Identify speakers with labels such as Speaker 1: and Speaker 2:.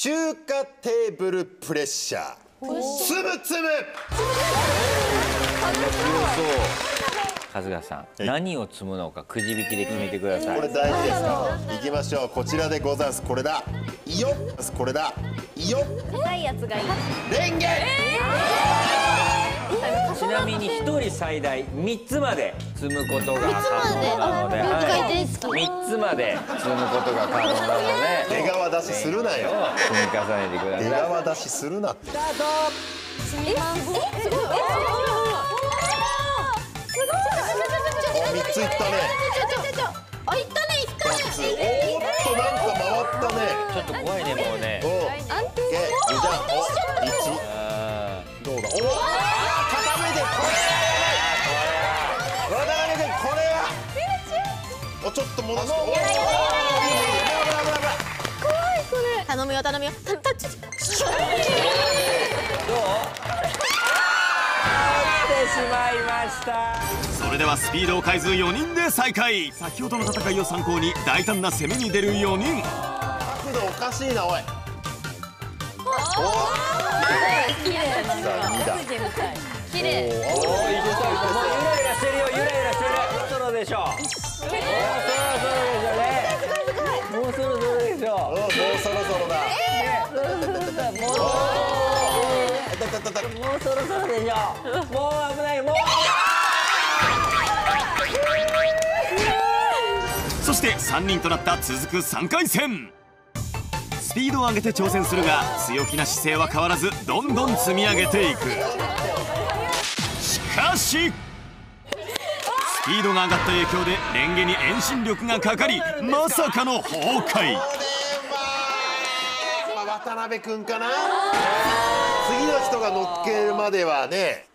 Speaker 1: 中華テーブルプレッシャー。つむつむ
Speaker 2: 春日さん何を積むのかくじ引きで決めてください。
Speaker 1: これ大事ですか？いきましょう。こちらでございます。これだ。いいよこれだ。いいよ
Speaker 3: 高いやつがいい。
Speaker 1: レンゲ
Speaker 2: ちなみに一人最大三つまで積むことが可能なので、
Speaker 3: 三つまで
Speaker 2: はいつまで積むことが可能なので
Speaker 1: 出川出しするなよ
Speaker 2: 積み重ねてください出
Speaker 1: 川出しするなって
Speaker 3: えすごいえすごいえすごい
Speaker 1: あ三ついったね
Speaker 3: あいったねいった
Speaker 1: 二つおっとなんか回ったね
Speaker 2: ちょっと怖いねもうね
Speaker 3: 安定
Speaker 1: けじゃあお一どうだおーちょっと戻して。
Speaker 3: 頼むよ頼むよ。タタッチ
Speaker 2: ーどうしまいました。
Speaker 4: それではスピードを変えず4人で再開。先ほどの戦いを参考に大胆な攻めに出る4人。
Speaker 1: 角度おかしいなおい。
Speaker 3: 綺麗
Speaker 1: さあ二だ
Speaker 3: 綺麗
Speaker 1: おー
Speaker 2: もうゆらゆらしてるよゆらゆらしてる。そろそろでしょもうそろそろでしょ
Speaker 1: もうそろそろだ
Speaker 2: もうそろそろでしょもう危ない。もう
Speaker 4: そして3人となった続く3回戦。スピードを上げて挑戦するが強気な姿勢は変わらずどんどん積み上げていく。しかしピードが上がった影響でレンゲに遠心力がかかりまさかの崩壊。
Speaker 1: まあ渡辺君かな。次の人が乗っけるまではね